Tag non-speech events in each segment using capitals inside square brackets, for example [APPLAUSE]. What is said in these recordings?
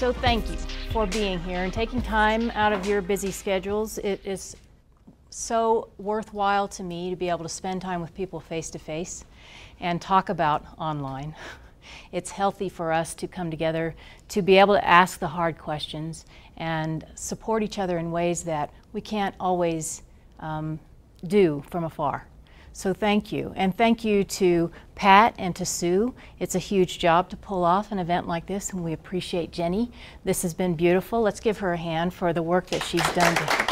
So thank you for being here and taking time out of your busy schedules. It is so worthwhile to me to be able to spend time with people face to face and talk about online. [LAUGHS] It's healthy for us to come together to be able to ask the hard questions and support each other in ways that we can't always um, do from afar. So thank you. And thank you to Pat and to Sue. It's a huge job to pull off an event like this, and we appreciate Jenny. This has been beautiful. Let's give her a hand for the work that she's done.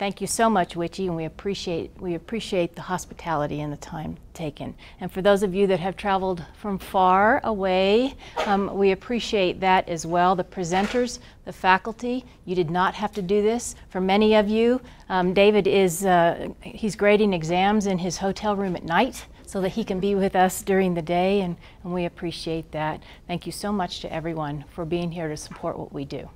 Thank you so much, WICHE, and we appreciate we appreciate the hospitality and the time taken. And for those of you that have traveled from far away, um, we appreciate that as well. The presenters, the faculty, you did not have to do this. For many of you, um, David is uh, he's grading exams in his hotel room at night so that he can be with us during the day, and, and we appreciate that. Thank you so much to everyone for being here to support what we do.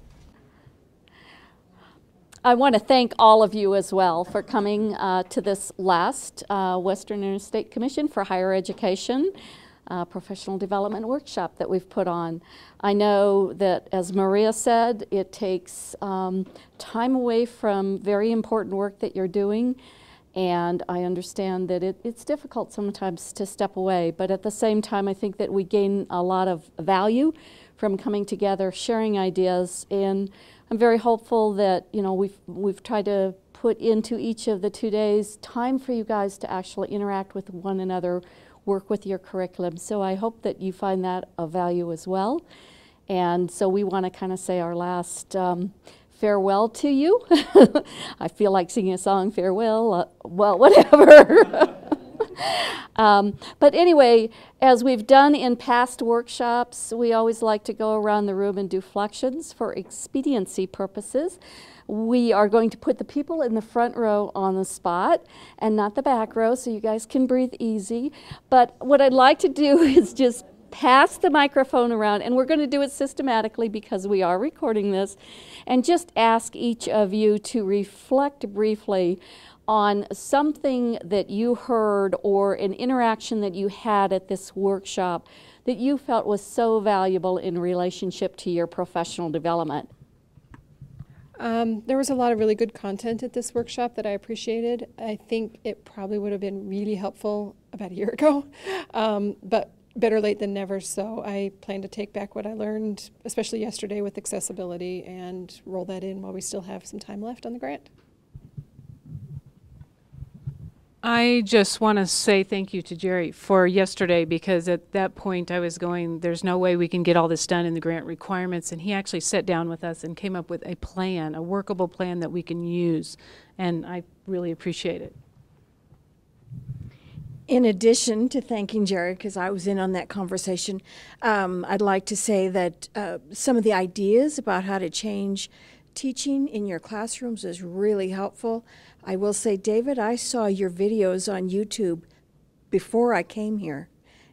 I want to thank all of you as well for coming uh, to this last uh, Western Interstate Commission for Higher Education uh, professional development workshop that we've put on. I know that, as Maria said, it takes um, time away from very important work that you're doing. And I understand that it, it's difficult sometimes to step away, but at the same time, I think that we gain a lot of value from coming together, sharing ideas, and I'm very hopeful that you know we've we've tried to put into each of the two days time for you guys to actually interact with one another, work with your curriculum. So I hope that you find that of value as well. And so we want to kind of say our last um, farewell to you. [LAUGHS] I feel like singing a song, farewell, uh, well, whatever. [LAUGHS] [LAUGHS] um, but anyway, as we've done in past workshops, we always like to go around the room and do flexions for expediency purposes. We are going to put the people in the front row on the spot and not the back row so you guys can breathe easy. But what I'd like to do [LAUGHS] is just pass the microphone around, and we're going to do it systematically because we are recording this, and just ask each of you to reflect briefly on something that you heard or an interaction that you had at this workshop that you felt was so valuable in relationship to your professional development? Um, there was a lot of really good content at this workshop that I appreciated. I think it probably would have been really helpful about a year [LAUGHS] ago, um, but better late than never. So I plan to take back what I learned, especially yesterday with accessibility, and roll that in while we still have some time left on the grant. I just want to say thank you to Jerry for yesterday because at that point I was going, there's no way we can get all this done in the grant requirements. And he actually sat down with us and came up with a plan, a workable plan that we can use. And I really appreciate it. In addition to thanking Jerry, because I was in on that conversation, um, I'd like to say that uh, some of the ideas about how to change teaching in your classrooms is really helpful. I will say, David, I saw your videos on YouTube before I came here,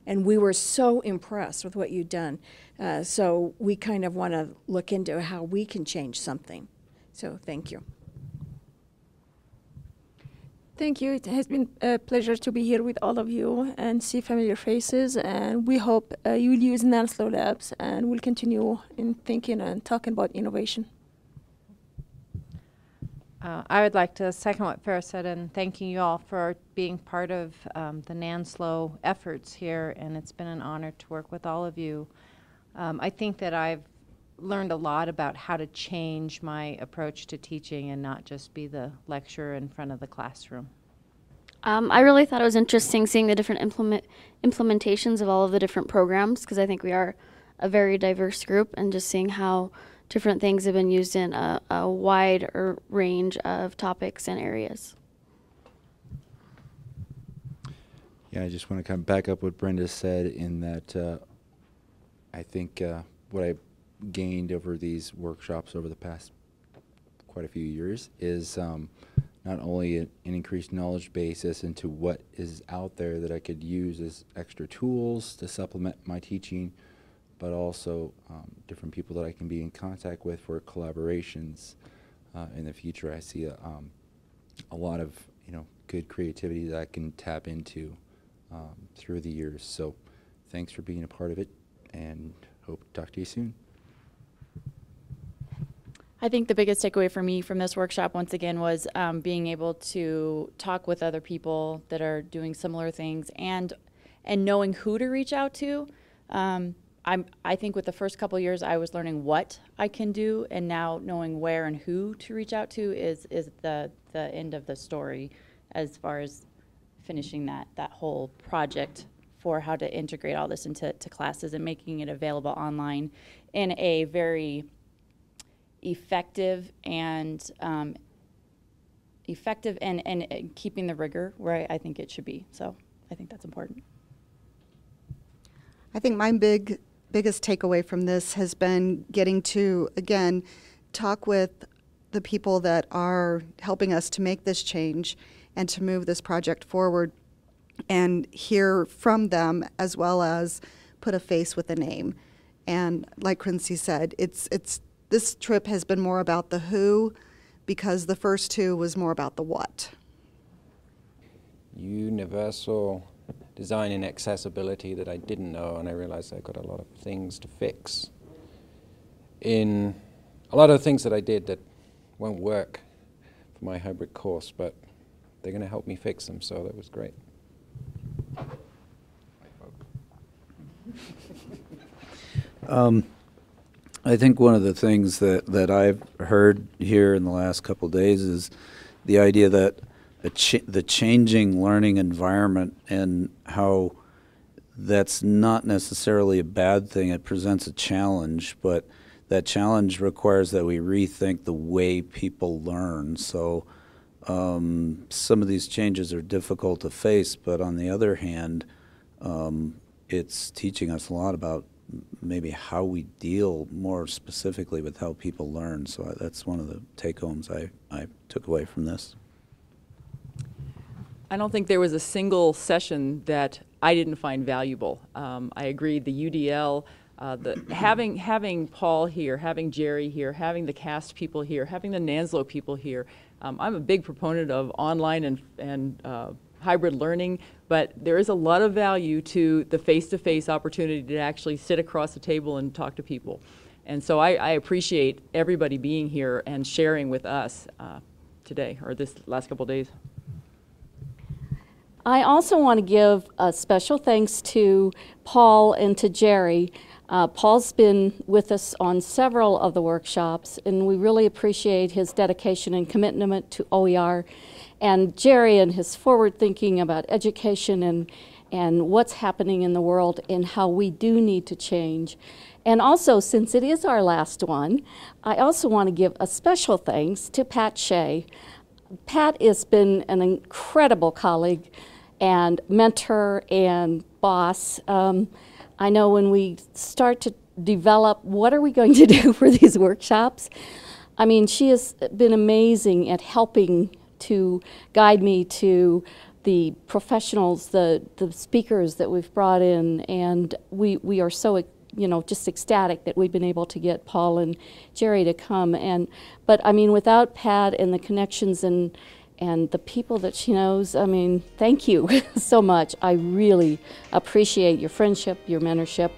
and we were so impressed with what you'd done. Uh, so we kind of want to look into how we can change something. So thank you. Thank you. It has been a pleasure to be here with all of you and see familiar faces. And we hope uh, you will use NANSLO Labs and we'll continue in thinking and talking about innovation. Uh, I would like to second what Farah said and thanking you all for being part of um, the NANSLO efforts here, and it's been an honor to work with all of you. Um, I think that I've learned a lot about how to change my approach to teaching and not just be the lecturer in front of the classroom. Um, I really thought it was interesting seeing the different implement implementations of all of the different programs because I think we are a very diverse group and just seeing how different things have been used in a, a wide range of topics and areas. Yeah, I just want to come back up what Brenda said in that uh, I think uh, what I gained over these workshops over the past quite a few years is um, not only an, increased knowledge basis into what is out there that I could use as extra tools to supplement my teaching, but also um, different people that I can be in contact with for collaborations uh, in the future. I see a, um, a lot of you know good creativity that I can tap into um, through the years. So thanks for being a part of it, and hope to talk to you soon. I think the biggest takeaway for me from this workshop, once again, was um, being able to talk with other people that are doing similar things and and knowing who to reach out to. Um, I'm, I think with the first couple years, I was learning what I can do, and now knowing where and who to reach out to is is the the end of the story, as far as finishing that that whole project for how to integrate all this into to classes and making it available online in a very effective and um, effective and, and uh, keeping the rigor where I, I think it should be. So I think that's important. I think my big biggest takeaway from this has been getting to again talk with the people that are helping us to make this change and to move this project forward and hear from them as well as put a face with a name. And like Quincy said, it's it's this trip has been more about the who because the first two was more about the what. Universal design and accessibility that I didn't know, and I realized I got a lot of things to fix. In a lot of things that I did that won't work for my hybrid course, but they're going to help me fix them, so that was great. Um, I think one of the things that, that I've heard here in the last couple days is the idea that ch the changing learning environment and how that's not necessarily a bad thing. It presents a challenge, but that challenge requires that we rethink the way people learn. So um, some of these changes are difficult to face, but on the other hand, um, it's teaching us a lot about maybe how we deal more specifically with how people learn. So that's one of the take homes I, I took away from this. I don't think there was a single session that I didn't find valuable. Um, I agree, the UDL, uh, the, [CLEARS THROAT] having, having Paul here, having Jerry here, having the CAST people here, having the NANSLO people here. Um, I'm a big proponent of online and, and uh, hybrid learning, but there is a lot of value to the face-to-face opportunity to actually sit across the table and talk to people. And so I, I appreciate everybody being here and sharing with us uh, today or this last couple days. I also want to give a special thanks to Paul and to Jerry. Uh, Paul's been with us on several of the workshops, and we really appreciate his dedication and commitment to OER and Jerry and his forward thinking about education and, and what's happening in the world and how we do need to change. And also, since it is our last one, I also want to give a special thanks to Pat Shea. Pat has been an incredible colleague and mentor and boss. Um, I know when we start to develop what are we going to [LAUGHS] do for these workshops, I mean, she has been amazing at helping to guide me to the professionals, the, the speakers that we've brought in, and we, we are so you know just ecstatic that we've been able to get Paul and Jerry to come. And but I mean, without Pat and the connections and and the people that she knows, I mean, thank you [LAUGHS] so much. I really appreciate your friendship, your mentorship,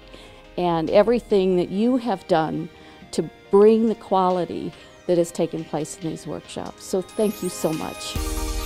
and everything that you have done to bring the quality that has taken place in these workshops. So thank you so much.